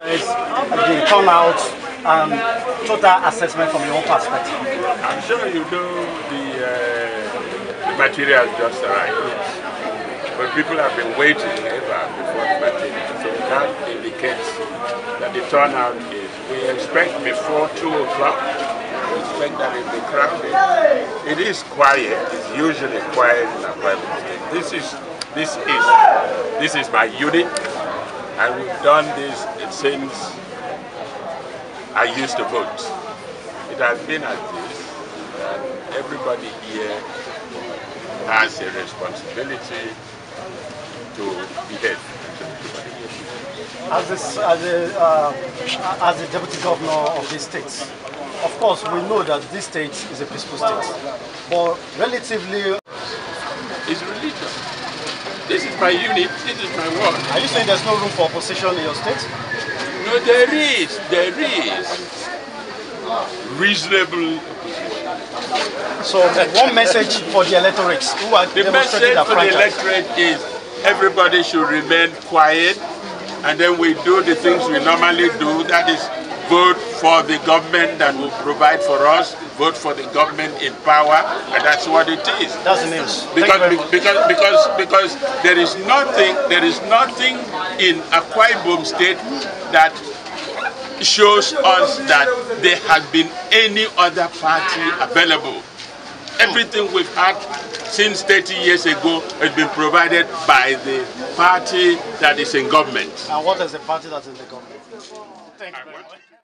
the turnout and total assessment from your own perspective. I'm sure you know the, uh, the material just right. But people have been waiting ever before the material. So that indicates that the turnout is, we expect before 2 o'clock, we expect that it will be crowded. It is quiet, it's usually quiet in a private state. This is, this is, this is my unit, and we've done this since I used to vote. It has been at this, that everybody here has a responsibility to behave. As, this, as, a, uh, as the deputy governor of this state, of course we know that this state is a peaceful state, but relatively... my unit, this is my work. Are you saying there's no room for opposition in your state? No, there is, there is. Reasonable. So one message for the electorates who are The message for the electorate is everybody should remain quiet and then we do the things we normally do, that is vote for the government that will provide for us, vote for the government in power, and that's what it is. That's the news. Because, because, because, because there is nothing, there is nothing in Akwa Ibom State that shows us that there has been any other party available. Everything we've had since 30 years ago has been provided by the party that is in government. And what is the party that is in the government? Thanks, I